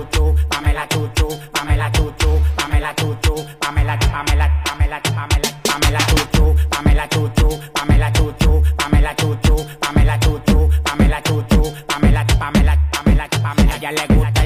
chuchu, Pamela chuchu, Pamela chuchu, Pamela chuchu, Pamela Pamela Pamela Pamela Pamela chuchu, Pamela chuchu, Pamela chuchu, Pamela chuchu, Pamela chuchu, Pamela chuchu, Pamela Pamela Pamela Pamela ya le gusta